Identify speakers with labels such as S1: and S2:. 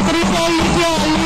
S1: Patrick Corinthians.